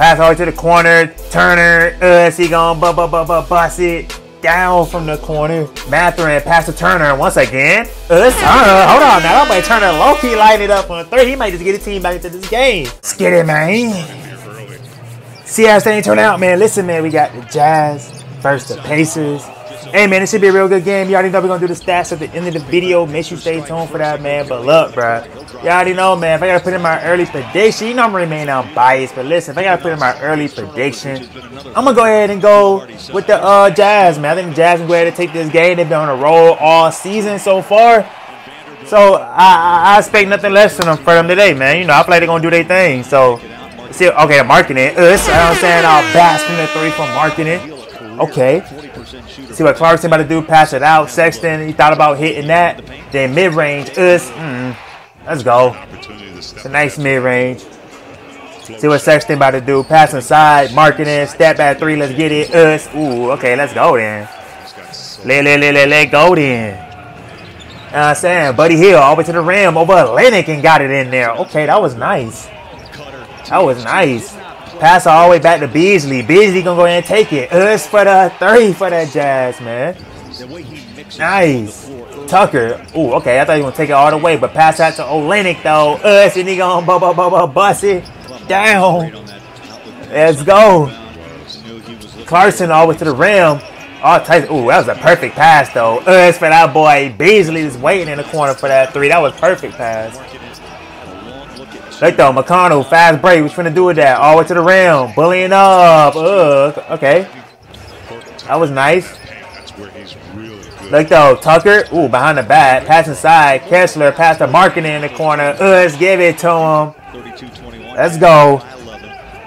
Pass all the way to the corner. Turner. Uh, he going bu bu bu bu bust it down from the corner. Mathurin pass to Turner once again. Uh, Turner. Hold on now. That might Turner low key light it up on three. He might just get his team back into this game. Get it, man. See how this thing turn out, man. Listen, man. We got the Jazz versus the Pacers. Hey man, this should be a real good game. You already know we're gonna do the stats at the end of the video. Make sure you stay tuned for that, man. But look, bro, you already know, man. If I gotta put in my early prediction, you know I'm remain unbiased. But listen, if I gotta put in my early prediction, I'm gonna go ahead and go with the uh, Jazz, man. I think the Jazz can go ahead and take this game. They've been on a roll all season so far. So I, I, I expect nothing less than them for them today, man. You know, I feel like they're gonna do their thing. So see, okay, Markkanen. Uh, so I'm saying I'll bash from the three from Markkanen. Okay. See what Clarkson about to do? Pass it out. Sexton, he thought about hitting that. Then mid range. Us. Mm, let's go. It's a nice mid range. See what Sexton about to do? Pass inside. Markkanen. Step back three. Let's get it. Us. Ooh. Okay. Let's go then. Let let let let, let go then. You know I'm saying? Buddy Hield all the way to the rim over Atlantic and got it in there. Okay, that was nice. That was nice. Pass all the way back to Beasley. Beasley gonna go ahead and take it. Us for the three for that Jazz, man. Nice. Tucker. Ooh, okay. I thought he was gonna take it all the way, but pass out to Olynyk though. Us and he gonna bu bu bu bu bust it down. Let's go. Clarkson all the way to the rim. Oh, Tyson. Ooh, that was a perfect pass though. Us for that boy. Beasley is waiting in the corner for that three. That was perfect pass. Right though, McConnell, fast break. What's finna do with that? All the way to the rim. Bullying up. Ugh. Okay. That was nice. Like though, Tucker. Ooh, behind the back. Pass inside. Kessler. Pass to Markkanen in the corner. Uh, let's give it to him. Let's go.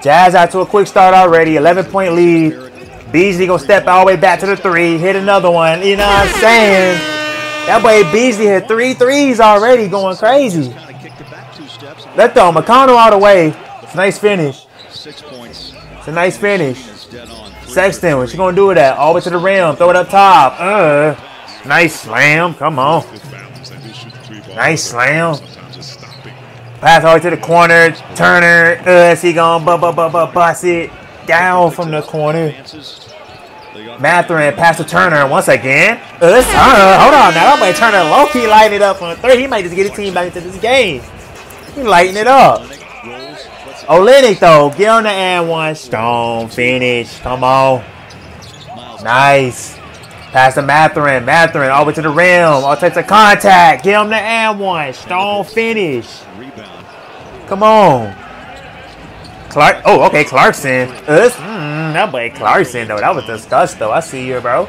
Jazz out to a quick start already. 11 point lead. Beasley gonna step all the way back to the three. Hit another one. You know what I'm saying? That boy Beasley hit three threes already. Going crazy. Let go. McConnell all the way. It's a nice finish. It's a nice finish. Sexton, what you gonna do with that? All the way to the rim. Throw it up top. Uh, nice slam. Come on. Nice slam. Pass all the way to the corner. Turner. Uh, he gonna bu bu bu bu bust it down from the corner. Mathurin pass to Turner once again. Uh, Turner. Hold on now. That might Turner low key lighting it up on three. He might just get his team back into this game. He lighting it up. Olynyk though, get on the and one. Stone finish. Come on. Nice. Pass to Mathurin. Mathurin all the way to the rim. All types of contact. Get him the and one. Stone finish. Come on. Clark. Oh, okay. Clarkson. Us. Mm, that boy Clarkson though. That was disgust though. I see you, bro.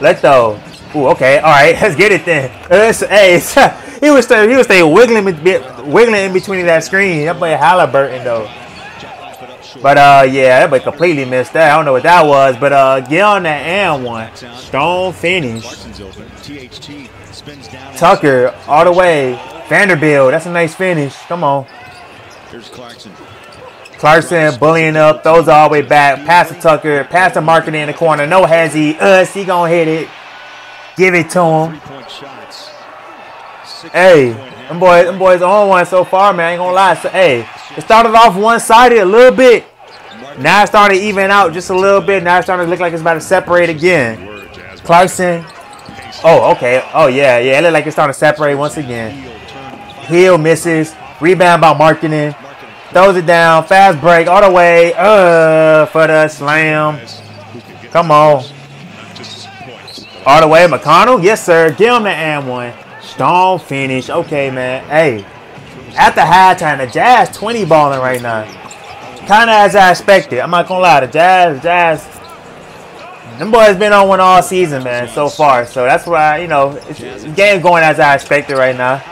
Let though. Ooh, okay. All right. Let's get it then. Us. Hey. He was stay, he was stay wiggling wiggling in between that screen. That boy Haliburton though. But uh yeah, that boy completely missed that. I don't know what that was, but uh get on that and one. Stone finish. Tucker all the way. Vanderbilt. That's a nice finish. Come on. Here's Clarkson. Clarkson bullying up, throws all the way back. Pass to Tucker. Pass to Markkanen in the corner. No has he. Us, he gonna hit it. Give it to him. Hey, them boys, them boys on one so far, man. I ain't gonna lie. So, hey, it started off one-sided a little bit. Now it started even out just a little bit. Now it's starting to look like it's about to separate again. Clarkson. Oh, okay. Oh, yeah, yeah. It looked like it's starting to separate once again. Hield. Hield misses. Rebound by Markkanen. Throws it down. Fast break all the way. Uh, for the slam. Come on. All the way. McConnell. Yes, sir. Give him the and one. Stone finish. Okay, man. Hey, at after halftime, the Jazz 20 balling right now. Kind of as I expected. I'm not going to lie. The Jazz, Jazz, them boys been on one all season, man, so far. So that's why, you know, game going as I expected right now.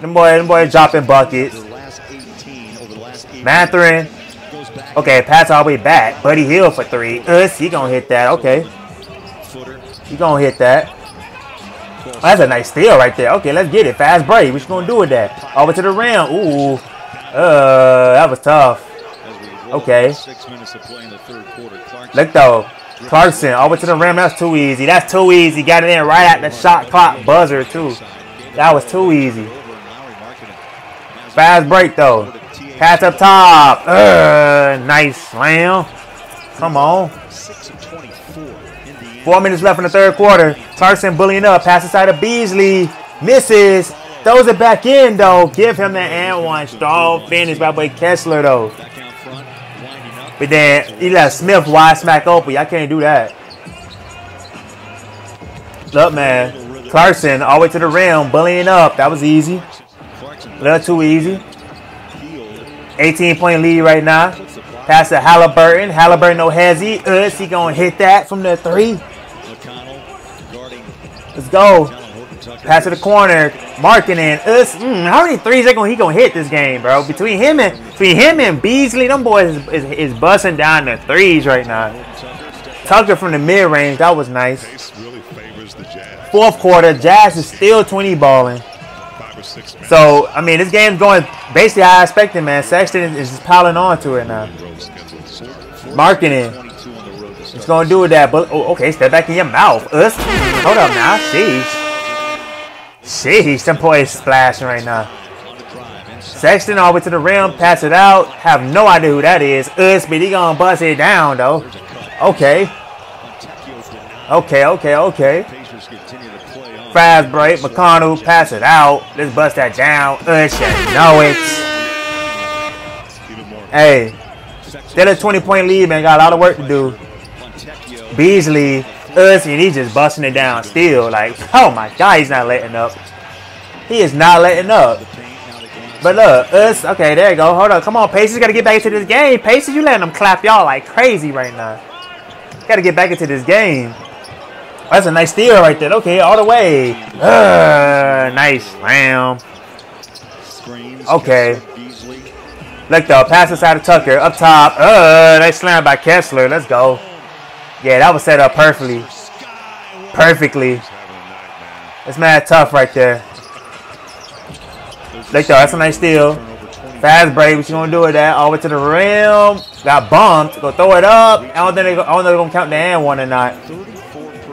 Them boys, them boys dropping buckets. The last 18 over the last eight. Mathurin. Goes back. Okay, pass all the way back. Buddy Hield for three. Us, he gonna hit that. Okay, he gonna hit that. Oh, that's a nice steal right there. Okay, let's get it. Fast break. What you gonna do with that? Over to the rim. Ooh. Uh, that was tough. Okay. Six minutes to play in the third quarter. Clarkson. Look though. Clarkson over to the rim. That's too easy. That's too easy. Got it in right at the shot clock buzzer too. That was too easy. Fast break though. To Pass up top. Uh, nice slam. Come on. 6 of 24 in the end. Four minutes left in the third quarter. Clarkson bullying up. Pass inside of Beasley. Misses. Throws it back in, though. Give him the and one. Strong finish by boy Kessler, though. Out. But then he left Smith wide smack open. Y'all can't do that. Look, man. Clarkson all the way to the rim. Bullying up. That was easy. A little too easy. 18 point lead right now. Pass to Haliburton. Haliburton no hezzy. Us, he gonna hit that from the three. Let's go. Pass to the corner. Markkanen. Us. Mm, how many threes they gonna he gonna hit this game, bro? Between him and between him and Beasley, them boys is, is, is busting down the threes right now. Tucker from the mid range, that was nice. Fourth quarter, Jazz is still 20 balling. So I mean, this game's going basically how I expected, man. Sexton is, is just piling on to it now. Markkanen. 22 on the road to start. It's gonna do with that, but oh, okay, step back in your mouth. Us. Hold up now. Sheesh. Sheesh, them boys splashing right now. Sexton all the way to the rim, pass it out. Have no idea who that is. Us, but he gonna bust it down though. Okay, okay, okay, okay. Fast break, McConnell, pass it out. Let's bust that down. Us, you know it. Hey, still a 20 point lead, man. Got a lot of work to do. Beasley, us, and he's just busting it down still. Like, oh my God, he's not letting up. He is not letting up. But look, us, okay, there you go. Hold on. Come on, Pacers got to get back into this game. Pacers, you letting them clap y'all like crazy right now. Got to get back into this game. That's a nice steal right there. Okay, all the way. Uh, nice slam. Okay. Look though, pass inside to Tucker. Up top. Uh, nice slam by Kessler. Let's go. Yeah, that was set up perfectly. Perfectly. It's mad tough right there. Look though, that's a nice steal. Fast break, what you gonna do with that? All the way to the rim. Got bumped. Go throw it up. I don't think they go, I don't know they're gonna count the and one or not.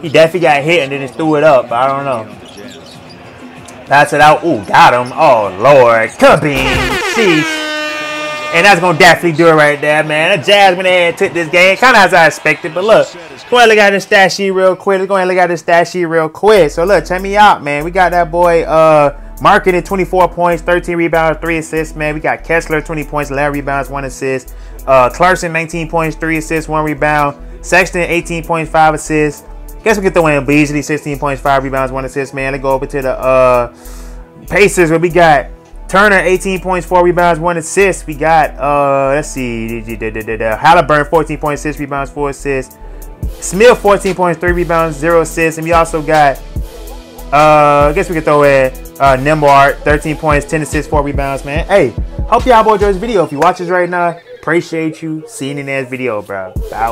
He definitely got hit and then just threw it up, I don't know. Pass it out. Ooh, got him. Oh lord. Kabing. Sheesh. And that's gonna definitely do it right there, man. The Jasmine ahead took this game, kind of as I expected. But look, go ahead and look at this stat sheet real quick. Let's go ahead and look at this stat sheet real quick. So look, check me out, man. We got that boy uh Markkanen 24 points, 13 rebounds, 3 assists, man. We got Kessler 20 points, 11 rebounds, 1 assist. Uh Clarkson 19 points, 3 assists, 1 rebound. Sexton 18 points, 5 assists. Guess we could throw in Beasley 16 points, 5 rebounds, 1 assist, man. Let's go over to the uh Pacers where we got Turner 18 points, 4 rebounds, 1 assist. We got uh let's see Haliburton 14 points, 6 rebounds, 4 assists. Smith 14 points, 3 rebounds, 0 assists. And we also got uh I guess we could throw in uh Nembhard 13 points, 10 assists, 4 rebounds, man. Hey, hope y'all boy enjoy this video. If you watch this right now, appreciate you. See you in the next video, bro. Out.